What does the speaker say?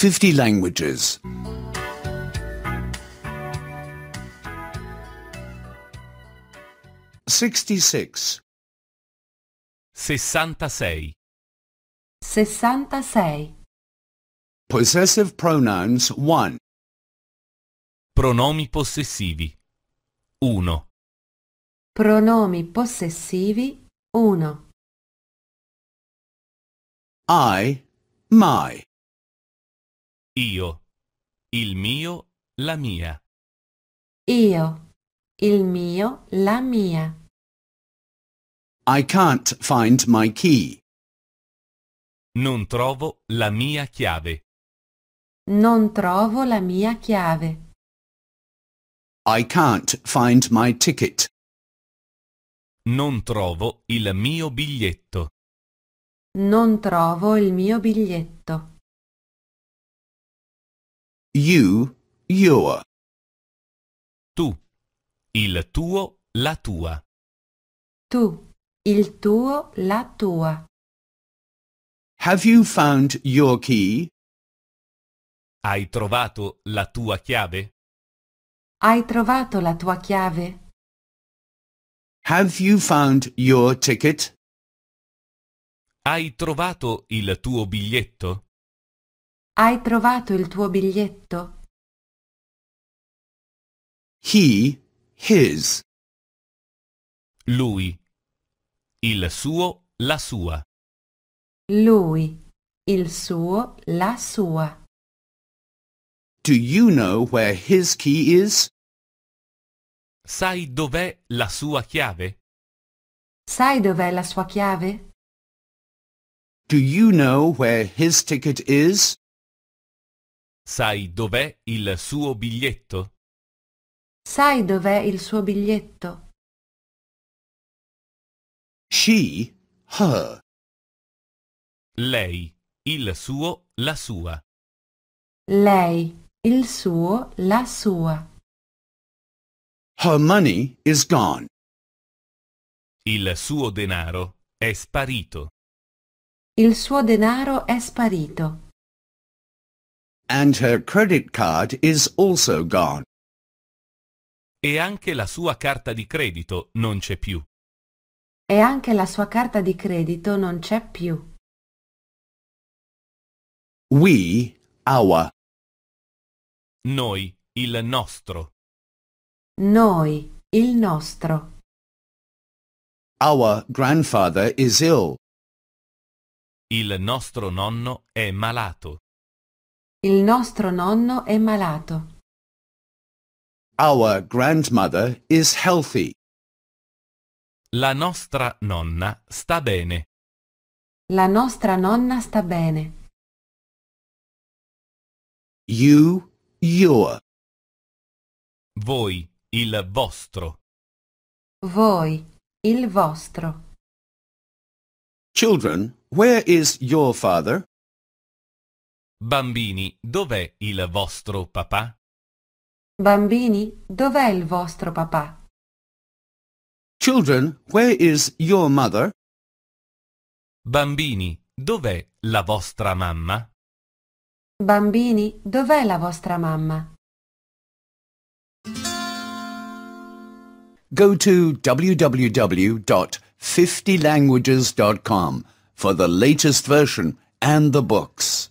50 languages. 66. 66. 66. Possessive pronouns 1. Pronomi possessivi. 1. Pronomi possessivi 1. I, my. Io. Il mio. La mia. Io, il mio, la mia. I can't find my key. Non trovo la mia chiave. Non trovo la mia chiave. I can't find my ticket. Non trovo il mio biglietto. Non trovo il mio biglietto. You, your. Tu. Il tuo. La tua. Tu, il tuo, la tua. Have you found your key? Hai trovato la tua chiave? Hai trovato la tua chiave? Have you found your ticket? Hai trovato il tuo biglietto? Hai trovato il tuo biglietto? He, his. Lui. Il suo. La sua. Lui, il suo, la sua. Do you know where his key is? Sai dov'è la sua chiave? Sai dov'è la sua chiave? Do you know where his ticket is? Sai dov'è il suo biglietto? Sai dov'è il suo biglietto? She, her. Lei. Il suo. La sua. Lei, il suo, la sua. Her money is gone. Il suo denaro è sparito. Il suo denaro è sparito. And her credit card is also gone. E anche la sua carta di credito non c'è più. E anche la sua carta di credito non c'è più. We, our. Noi. Il nostro. Noi, il nostro. Our grandfather is ill. Il nostro nonno è malato. Il nostro nonno è malato. Our grandmother is healthy. La nostra nonna sta bene. La nostra nonna sta bene. You, your. Voi. Il vostro. Voi, il vostro. Children, where is your father? Bambini, dov'è il vostro papà? Bambini, dov'è il vostro papà? Children, where is your mother? Bambini, dov'è la vostra mamma? Bambini, dov'è la vostra mamma? Go to www.50languages.com for the latest version and the books.